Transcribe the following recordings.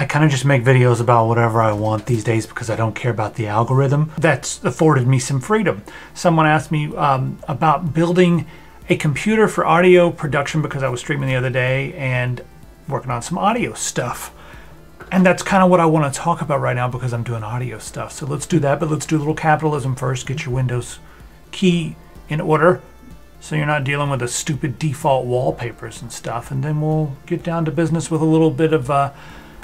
I kind of just make videos about whatever I want these days because I don't care about the algorithm. That's afforded me some freedom. Someone asked me um, about building a computer for audio production because I was streaming the other day and working on some audio stuff. And that's kind of what I want to talk about right now because I'm doing audio stuff. So let's do that, but let's do a little capitalism first. Get your Windows key in order so you're not dealing with the stupid default wallpapers and stuff. And then we'll get down to business with a little bit of uh,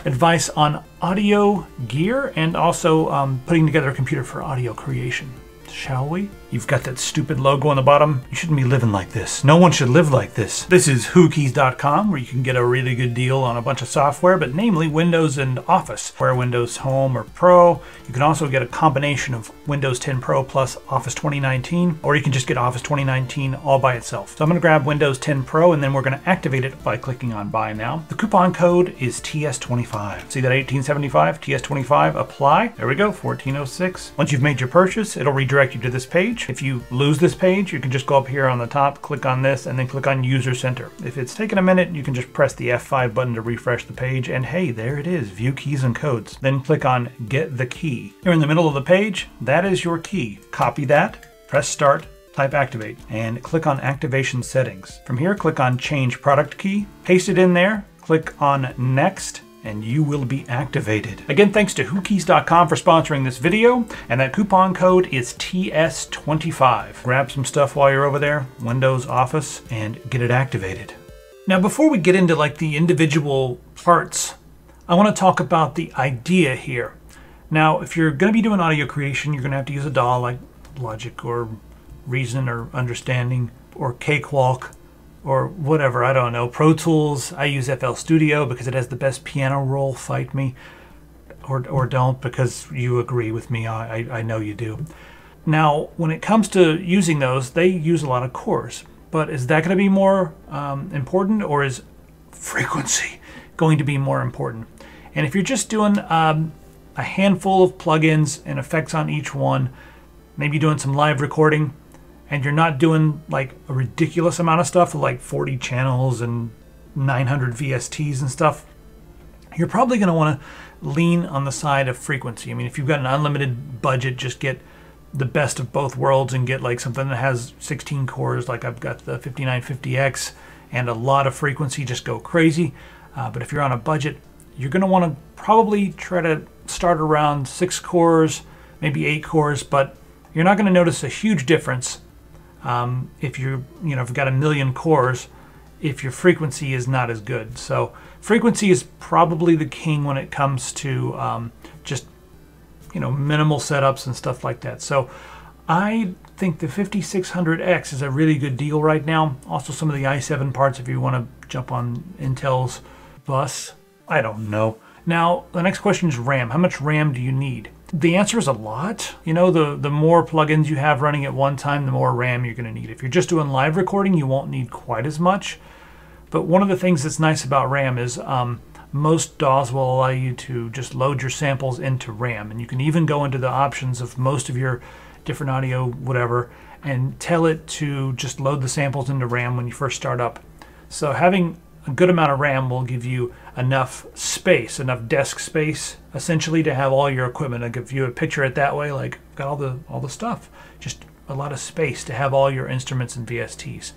advice on audio gear and also um, putting together a computer for audio creation shall we? You've got that stupid logo on the bottom. You shouldn't be living like this. No one should live like this. This is whokeys.com where you can get a really good deal on a bunch of software, but namely Windows and Office. Where Windows Home or Pro, you can also get a combination of Windows 10 Pro plus Office 2019, or you can just get Office 2019 all by itself. So I'm going to grab Windows 10 Pro and then we're going to activate it by clicking on Buy Now. The coupon code is TS25. See that 1875? TS25, apply. There we go, 1406. Once you've made your purchase, it'll redirect you to this page. If you lose this page, you can just go up here on the top, click on this, and then click on User Center. If it's taken a minute, you can just press the F5 button to refresh the page, and hey, there it is, View Keys and Codes. Then click on Get the Key. Here in the middle of the page, that is your key. Copy that, press Start, type activate and click on activation settings. From here, click on change product key, paste it in there, click on next, and you will be activated. Again, thanks to whokeys.com for sponsoring this video, and that coupon code is TS25. Grab some stuff while you're over there, Windows Office, and get it activated. Now, before we get into like the individual parts, I want to talk about the idea here. Now, if you're going to be doing audio creation, you're going to have to use a DAW like Logic or Reason or Understanding or Cakewalk or whatever, I don't know. Pro Tools, I use FL Studio because it has the best piano roll, fight me. Or, or don't because you agree with me, I, I, I know you do. Now, when it comes to using those, they use a lot of cores. But is that going to be more um, important or is frequency going to be more important? And if you're just doing um, a handful of plugins and effects on each one, maybe doing some live recording, and you're not doing like a ridiculous amount of stuff like 40 channels and 900 VSTs and stuff, you're probably going to want to lean on the side of frequency. I mean, if you've got an unlimited budget, just get the best of both worlds and get like something that has 16 cores, like I've got the 5950X, and a lot of frequency, just go crazy. Uh, but if you're on a budget, you're going to want to probably try to start around six cores, maybe eight cores, but you're not going to notice a huge difference um, if you you know if you've got a million cores if your frequency is not as good. So frequency is probably the king when it comes to um, just you know minimal setups and stuff like that. So I think the 5600X is a really good deal right now. Also some of the i7 parts if you want to jump on Intel's bus. I don't know. Now the next question is RAM. How much RAM do you need the answer is a lot. You know, the, the more plugins you have running at one time, the more RAM you're going to need. If you're just doing live recording, you won't need quite as much. But one of the things that's nice about RAM is um, most DAWs will allow you to just load your samples into RAM. And you can even go into the options of most of your different audio, whatever, and tell it to just load the samples into RAM when you first start up. So having a good amount of RAM will give you enough space, enough desk space, essentially to have all your equipment. Like if you picture it that way, like got all the all the stuff, just a lot of space to have all your instruments and VSTs.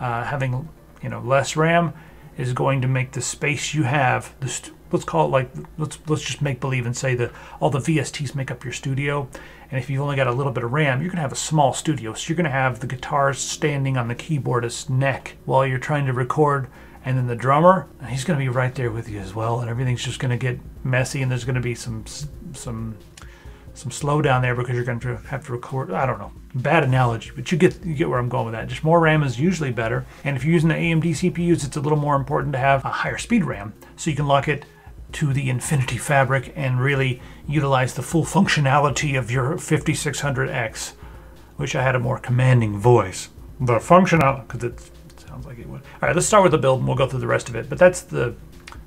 Uh, having you know less RAM is going to make the space you have. This let's call it like let's let's just make believe and say that all the VSTs make up your studio. And if you've only got a little bit of RAM, you're gonna have a small studio. So you're gonna have the guitars standing on the keyboardist's neck while you're trying to record and then the drummer he's going to be right there with you as well and everything's just going to get messy and there's going to be some some some slowdown there because you're going to have to record i don't know bad analogy but you get you get where i'm going with that. Just more ram is usually better and if you're using the amd cpus it's a little more important to have a higher speed ram so you can lock it to the infinity fabric and really utilize the full functionality of your 5600x which i had a more commanding voice. The functionality because it's Sounds like it would. All right, let's start with the build and we'll go through the rest of it. But that's the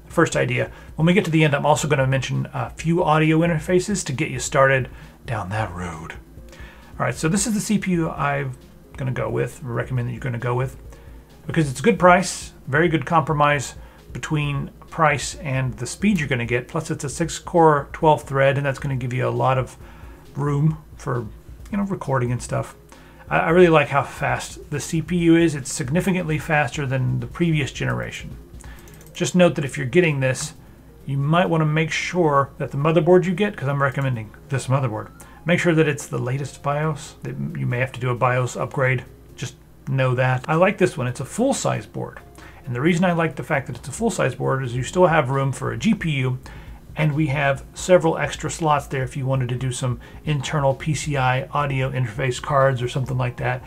first idea. When we get to the end, I'm also going to mention a few audio interfaces to get you started down that road. All right, so this is the CPU I'm going to go with, recommend that you're going to go with, because it's a good price, very good compromise between price and the speed you're going to get. Plus, it's a six core 12 thread, and that's going to give you a lot of room for you know recording and stuff. I, I really like how fast the CPU is. It's significantly faster than the previous generation. Just note that if you're getting this, you might want to make sure that the motherboard you get, because I'm recommending this motherboard, make sure that it's the latest BIOS. That You may have to do a BIOS upgrade. Just know that. I like this one. It's a full-size board. And the reason I like the fact that it's a full-size board is you still have room for a GPU and we have several extra slots there if you wanted to do some internal PCI audio interface cards or something like that.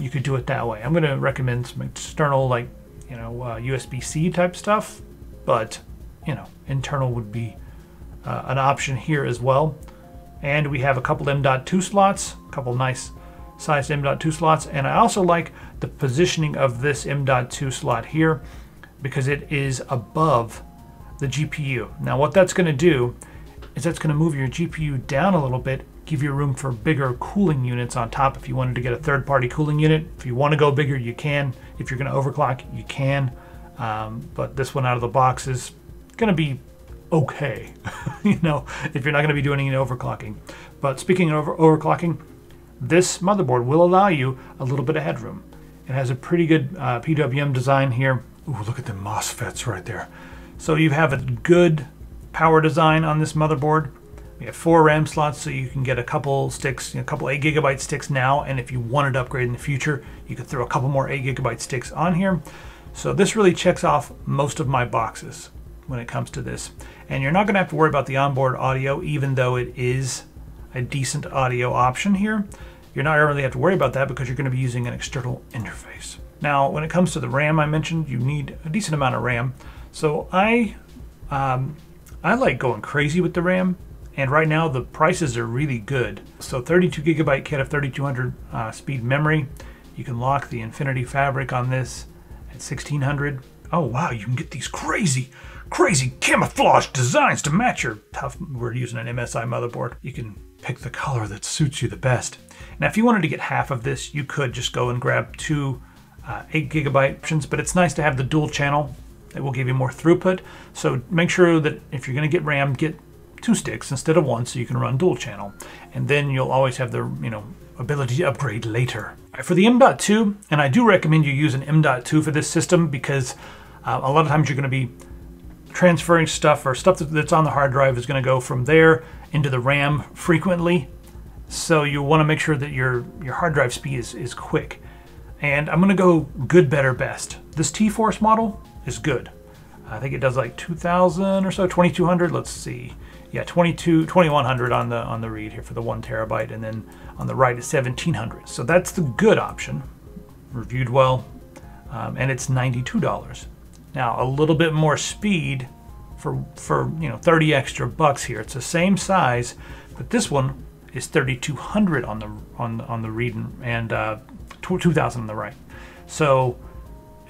You could do it that way. I'm going to recommend some external like, you know, uh, USB-C type stuff, but, you know, internal would be uh, an option here as well. And we have a couple M.2 slots, a couple nice sized M.2 slots. And I also like the positioning of this M.2 slot here because it is above the GPU. Now what that's going to do is that's going to move your GPU down a little bit, give you room for bigger cooling units on top if you wanted to get a third-party cooling unit. If you want to go bigger, you can. If you're going to overclock, you can. Um, but this one out of the box is going to be okay, you know, if you're not going to be doing any overclocking. But speaking of over overclocking, this motherboard will allow you a little bit of headroom. It has a pretty good uh, PWM design here. Ooh, look at the MOSFETs right there. So you have a good power design on this motherboard. We have four RAM slots, so you can get a couple sticks, you know, a couple 8 gigabyte sticks now, and if you wanted to upgrade in the future, you could throw a couple more 8 gigabyte sticks on here. So this really checks off most of my boxes when it comes to this. And you're not going to have to worry about the onboard audio, even though it is a decent audio option here. You're not really have to worry about that because you're going to be using an external interface. Now, when it comes to the RAM I mentioned, you need a decent amount of RAM. So I, um, I like going crazy with the RAM. And right now the prices are really good. So 32 gigabyte kit of 3200 uh, speed memory. You can lock the Infinity Fabric on this at 1600. Oh wow, you can get these crazy, crazy camouflage designs to match your tough, we're using an MSI motherboard. You can pick the color that suits you the best. Now, if you wanted to get half of this, you could just go and grab two uh, 8 gigabyte options, but it's nice to have the dual channel. It will give you more throughput. So make sure that if you're going to get RAM, get two sticks instead of one so you can run dual channel. And then you'll always have the, you know, ability to upgrade later. Right, for the M.2, and I do recommend you use an M.2 for this system because uh, a lot of times you're going to be transferring stuff or stuff that's on the hard drive is going to go from there into the RAM frequently. So you want to make sure that your, your hard drive speed is, is quick. And I'm going to go good, better, best. This T-Force model is good. I think it does like 2,000 or so, 2,200. Let's see. Yeah, 22, 2,100 on the on the read here for the one terabyte, and then on the right is 1,700. So that's the good option. Reviewed well, um, and it's $92. Now a little bit more speed for for you know 30 extra bucks here. It's the same size, but this one is 3,200 on the on on the read and uh, 2,000 on the right. So,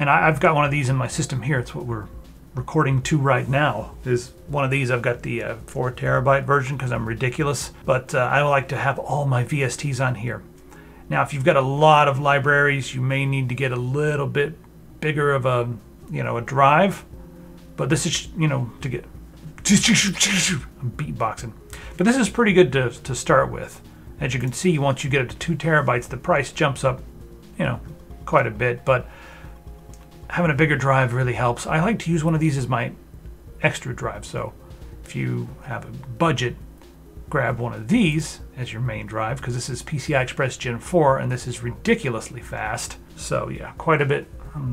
and I, have got one of these in my system here. It's what we're recording to right now. Is one of these. I've got the uh, four terabyte version because I'm ridiculous, but uh, I like to have all my VSTs on here. Now, if you've got a lot of libraries, you may need to get a little bit bigger of a you know a drive but this is, you know, to get I'm beatboxing. But this is pretty good to, to start with. As you can see, once you get it to two terabytes, the price jumps up, you know, quite a bit. But having a bigger drive really helps. I like to use one of these as my extra drive. So if you have a budget, grab one of these as your main drive because this is PCI Express Gen 4 and this is ridiculously fast. So yeah, quite a bit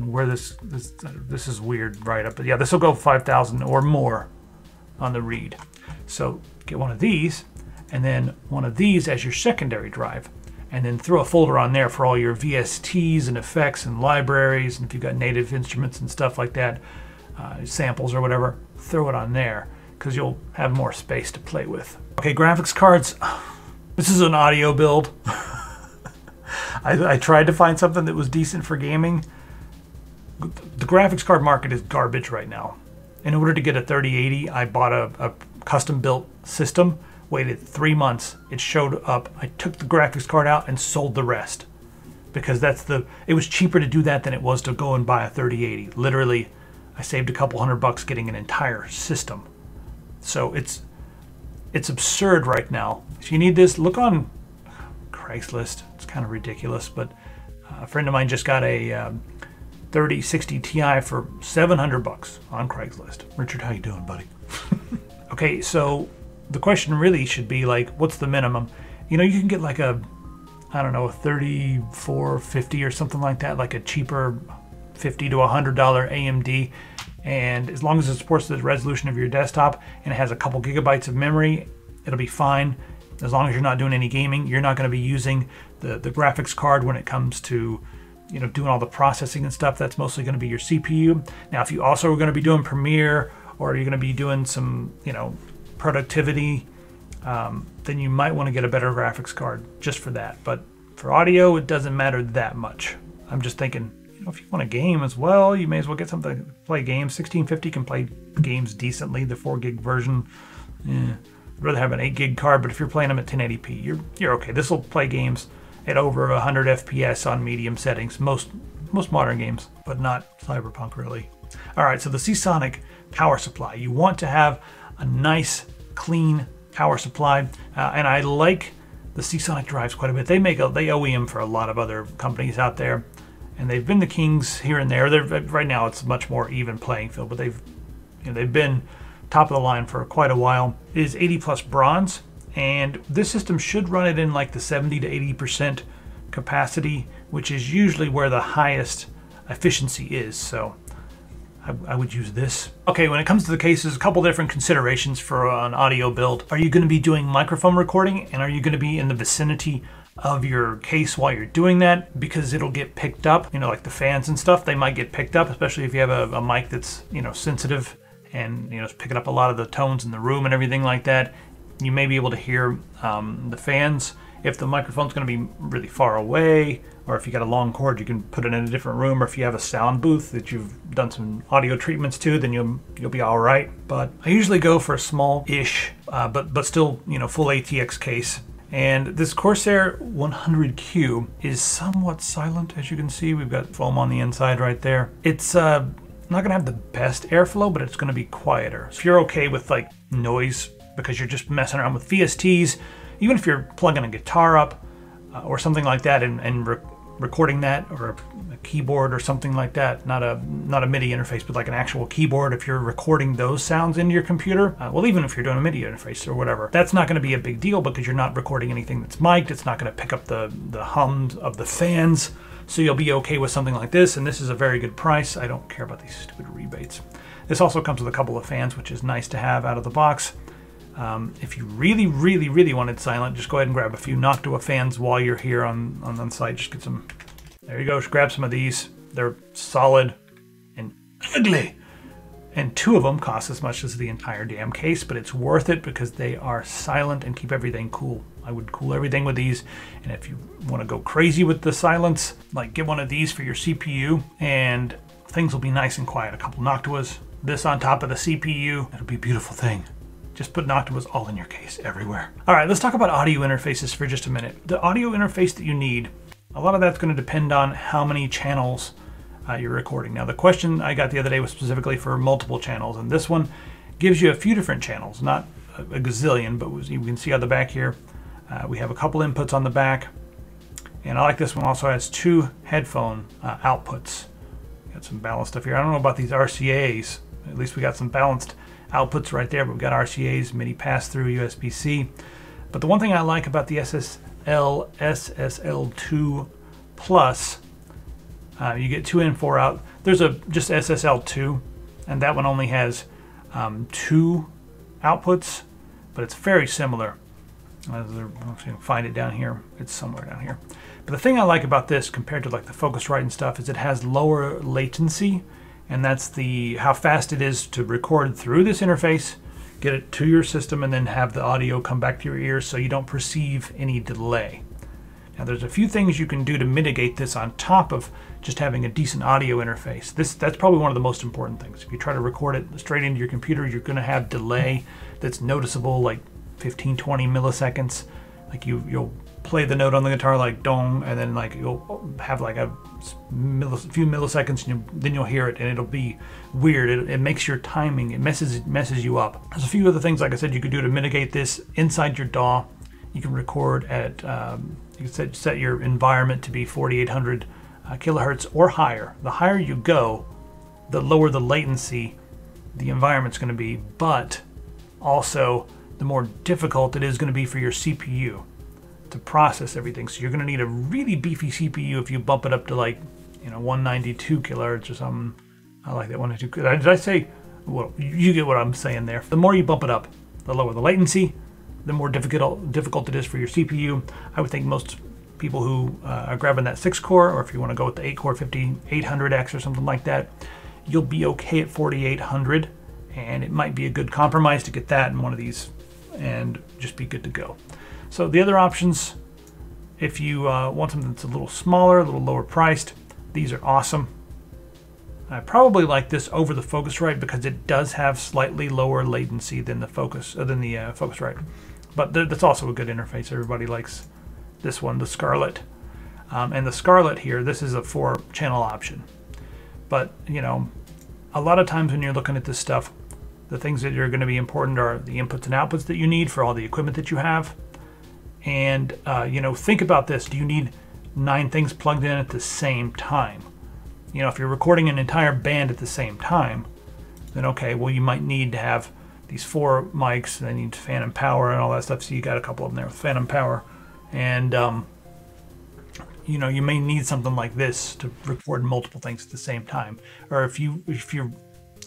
where this this this is weird right up, but yeah, this will go 5,000 or more on the read. So get one of these, and then one of these as your secondary drive, and then throw a folder on there for all your VSTs and effects and libraries, and if you've got native instruments and stuff like that, uh, samples or whatever, throw it on there because you'll have more space to play with. Okay, graphics cards. This is an audio build. I, I tried to find something that was decent for gaming the graphics card market is garbage right now. In order to get a 3080, I bought a, a custom built system, waited three months, it showed up. I took the graphics card out and sold the rest because that's the, it was cheaper to do that than it was to go and buy a 3080. Literally, I saved a couple hundred bucks getting an entire system. So it's it's absurd right now. If you need this, look on Craigslist. It's kind of ridiculous, but a friend of mine just got a um, 3060 Ti for 700 bucks on Craigslist. Richard, how you doing, buddy? okay, so the question really should be like, what's the minimum? You know, you can get like a, I don't know, a 3450 or something like that, like a cheaper 50 to 100 dollar AMD. And as long as it supports the resolution of your desktop and it has a couple gigabytes of memory, it'll be fine. As long as you're not doing any gaming, you're not going to be using the, the graphics card when it comes to you know doing all the processing and stuff. That's mostly going to be your CPU. Now, if you also are going to be doing Premiere or you're going to be doing some you know productivity, um, then you might want to get a better graphics card just for that. But for audio, it doesn't matter that much. I'm just thinking, you know, if you want a game as well, you may as well get something to play games. 1650 can play games decently. The 4 gig version, yeah. I'd rather have an 8 gig card, but if you're playing them at 1080p, you're you're okay. This will play games at over 100 FPS on medium settings. Most most modern games, but not Cyberpunk really. All right, so the Seasonic power supply. You want to have a nice, clean power supply, uh, and I like the Seasonic drives quite a bit. They make a, they OEM for a lot of other companies out there, and they've been the kings here and there. They're, right now, it's much more even playing field, but they've you know, they've been top of the line for quite a while. It is 80 plus bronze, and this system should run it in like the 70 to 80 percent capacity, which is usually where the highest efficiency is. So I, I, would use this. Okay, when it comes to the cases, a couple different considerations for an audio build. Are you going to be doing microphone recording, and are you going to be in the vicinity of your case while you're doing that because it'll get picked up you know like the fans and stuff they might get picked up especially if you have a, a mic that's you know sensitive and you know it's picking up a lot of the tones in the room and everything like that. You may be able to hear um, the fans. If the microphone's going to be really far away, or if you got a long cord, you can put it in a different room. Or if you have a sound booth that you've done some audio treatments to, then you'll you'll be all right. But I usually go for a small-ish, uh, but but still you know full ATX case. And this Corsair 100Q is somewhat silent, as you can see. We've got foam on the inside right there. It's uh, not gonna have the best airflow, but it's gonna be quieter. If you're okay with like noise because you're just messing around with VSTs, even if you're plugging a guitar up uh, or something like that and, and recording that or a, a, keyboard or something like that, not a not a MIDI interface, but like an actual keyboard. If you're recording those sounds into your computer, uh, well, even if you're doing a MIDI interface or whatever, that's not going to be a big deal because you're not recording anything that's mic'd. It's not going to pick up the the hum of the fans. So you'll be okay with something like this, and this is a very good price. I don't care about these stupid rebates. This also comes with a couple of fans, which is nice to have out of the box. Um, if you really, really, really wanted silent, just go ahead and grab a few Noctua fans while you're here on, on the site. Just get some, there you go, just grab some of these. They're solid and ugly. And two of them cost as much as the entire damn case, but it's worth it because they are silent and keep everything cool. I would cool everything with these. And if you want to go crazy with the silence, like get one of these for your CPU and things will be nice and quiet. A couple Noctuas, this on top of the CPU, it'll be a beautiful thing. Just put Noctuas all in your case, everywhere. All right, let's talk about audio interfaces for just a minute. The audio interface that you need, a lot of that's going to depend on how many channels uh, you're recording. Now, the question I got the other day was specifically for multiple channels, and this one gives you a few different channels, not a, a gazillion, but you can see on the back here, uh, we have a couple inputs on the back. And I like this one also has two headphone uh, outputs. Got some balanced stuff here. I don't know about these RCAs. At least we got some balanced outputs right there, but we've got RCAs, MIDI pass-through, USB-C. But the one thing I like about the SSL SSL2 Plus, uh, you get two in, four out. There's a just SSL2, and that one only has um, two outputs, but it's very similar I'm going to find it down here. It's somewhere down here. But the thing I like about this compared to like the Focusrite and stuff is it has lower latency and that's the how fast it is to record through this interface, get it to your system and then have the audio come back to your ears so you don't perceive any delay. Now there's a few things you can do to mitigate this on top of just having a decent audio interface. This That's probably one of the most important things. If you try to record it straight into your computer, you're gonna have delay that's noticeable like 15, 20 milliseconds. like you you'll play the note on the guitar like dong, and then like you'll have like a few milliseconds, and you, then you'll hear it, and it'll be weird. It, it makes your timing, it messes it messes you up. There's a few other things, like I said, you could do to mitigate this inside your DAW. You can record at um, you can set, set your environment to be 4800 uh, kilohertz or higher. The higher you go, the lower the latency the environment's going to be, but also the more difficult it is going to be for your CPU to process everything. So you're going to need a really beefy CPU if you bump it up to like, you know, 192 kilohertz or something. I like that 192. Did I say? Well, you get what I'm saying there. The more you bump it up, the lower the latency, the more difficult difficult it is for your CPU. I would think most people who uh, are grabbing that six core, or if you want to go with the eight core 5800X or something like that, you'll be okay at 4800 and it might be a good compromise to get that in one of these and just be good to go. So the other options, if you uh, want something that's a little smaller, a little lower priced, these are awesome. I probably like this over the Focusrite because it does have slightly lower latency than the Focus uh, than the uh, Focusrite, but th that's also a good interface. Everybody likes this one, the Scarlett, um, and the Scarlett here. This is a four-channel option, but you know a lot of times when you're looking at this stuff, the things that are going to be important are the inputs and outputs that you need for all the equipment that you have. And, uh, you know, think about this. Do you need nine things plugged in at the same time? You know, if you're recording an entire band at the same time, then okay, well, you might need to have these four mics, you need phantom power and all that stuff. So you got a couple of them there with phantom power. And, um, you know you may need something like this to record multiple things at the same time or if you if you're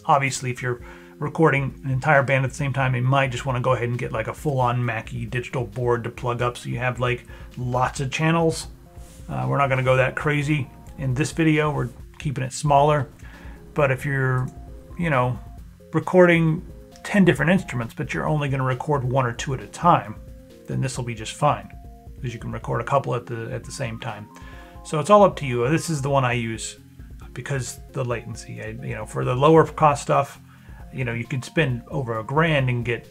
obviously if you're recording an entire band at the same time you might just want to go ahead and get like a full-on mackie digital board to plug up so you have like lots of channels uh, we're not going to go that crazy in this video we're keeping it smaller but if you're you know recording 10 different instruments but you're only going to record one or two at a time then this will be just fine because you can record a couple at the at the same time. So it's all up to you. This is the one I use because the latency. I, you know, for the lower cost stuff, you know, you can spend over a grand and get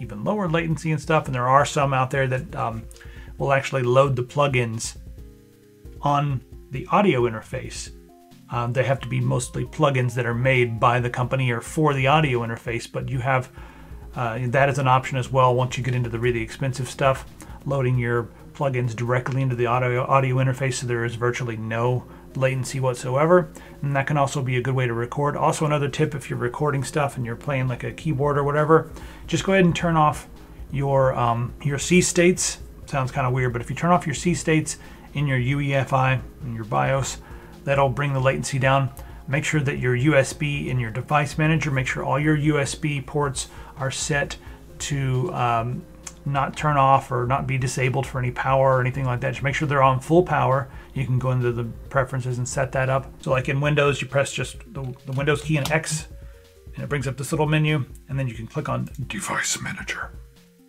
even lower latency and stuff. And there are some out there that um, will actually load the plugins on the audio interface. Um, they have to be mostly plugins that are made by the company or for the audio interface, but you have uh, that as an option as well once you get into the really expensive stuff, loading your plugins directly into the audio, audio interface so there is virtually no latency whatsoever. And that can also be a good way to record. Also another tip if you're recording stuff and you're playing like a keyboard or whatever, just go ahead and turn off your, um, your C states. Sounds kind of weird, but if you turn off your C states in your UEFI, in your BIOS, that'll bring the latency down. Make sure that your USB in your device manager, make sure all your USB ports are set to um, not turn off or not be disabled for any power or anything like that. Just make sure they're on full power. You can go into the preferences and set that up. So like in Windows, you press just the, the Windows key and X, and it brings up this little menu, and then you can click on Device Manager.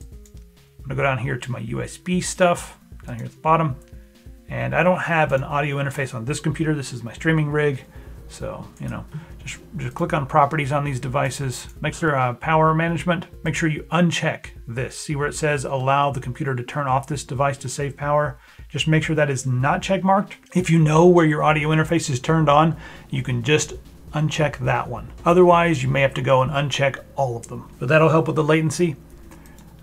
I'm gonna go down here to my USB stuff, down here at the bottom. And I don't have an audio interface on this computer. This is my streaming rig. So, you know, just, just click on properties on these devices. Make sure uh, power management, make sure you uncheck this. See where it says allow the computer to turn off this device to save power. Just make sure that is not check marked. If you know where your audio interface is turned on, you can just uncheck that one. Otherwise, you may have to go and uncheck all of them. But that'll help with the latency.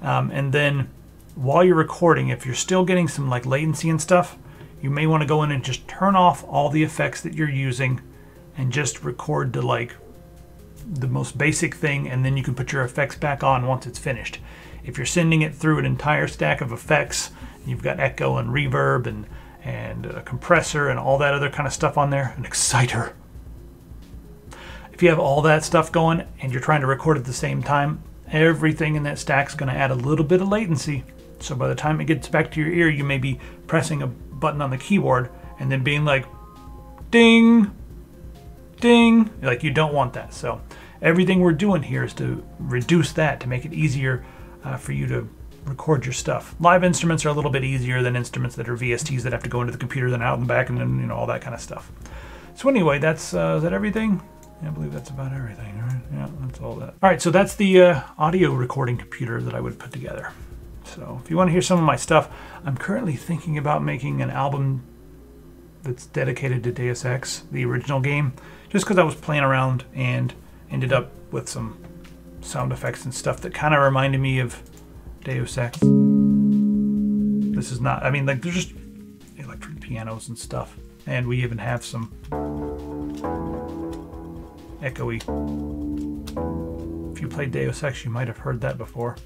Um, and then while you're recording, if you're still getting some like latency and stuff, you may want to go in and just turn off all the effects that you're using and just record to like the most basic thing and then you can put your effects back on once it's finished. If you're sending it through an entire stack of effects, you've got echo and reverb and, and a compressor and all that other kind of stuff on there, an exciter. If you have all that stuff going and you're trying to record at the same time, everything in that stack is going to add a little bit of latency. So by the time it gets back to your ear, you may be pressing a button on the keyboard and then being like, ding, ding, like you don't want that. So everything we're doing here is to reduce that to make it easier uh, for you to record your stuff. Live instruments are a little bit easier than instruments that are VSTs that have to go into the computer, then out and back, and then you know all that kind of stuff. So anyway, that's uh, is that everything? Yeah, I believe that's about everything. Right? Yeah, that's all that. All right, so that's the uh, audio recording computer that I would put together. So if you want to hear some of my stuff, I'm currently thinking about making an album that's dedicated to Deus Ex, the original game, just because I was playing around and ended up with some sound effects and stuff that kind of reminded me of Deus Ex. This is not, I mean, like, they're just electric pianos and stuff. And we even have some echoey. If you played Deus Ex, you might have heard that before.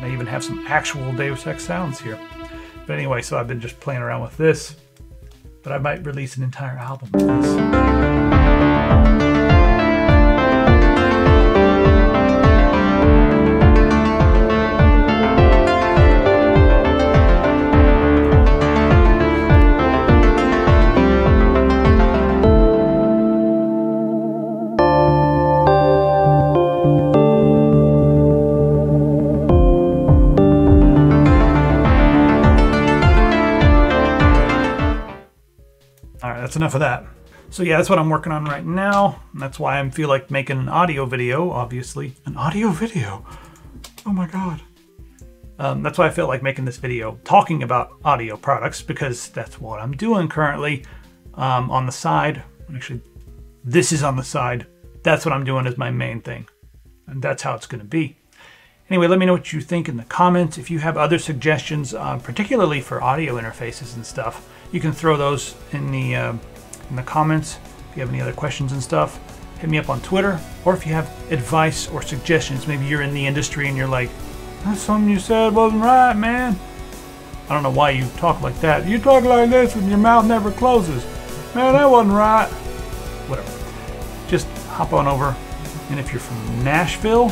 They even have some actual Deus Ex sounds here. But anyway, so I've been just playing around with this. But I might release an entire album with this. Enough of that. So yeah, that's what I'm working on right now. And that's why I feel like making an audio video, obviously. An audio video? Oh my God. Um, that's why I feel like making this video talking about audio products because that's what I'm doing currently um, on the side. Actually, this is on the side. That's what I'm doing as my main thing. And that's how it's gonna be. Anyway, let me know what you think in the comments. If you have other suggestions, uh, particularly for audio interfaces and stuff, you can throw those in the uh, in the comments. If you have any other questions and stuff, hit me up on Twitter. Or if you have advice or suggestions, maybe you're in the industry and you're like, "That's something you said wasn't right, man." I don't know why you talk like that. You talk like this and your mouth never closes. Man, that wasn't right. Whatever. Just hop on over. And if you're from Nashville,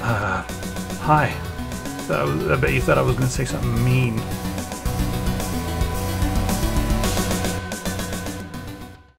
uh, hi. I bet you thought I was going to say something mean.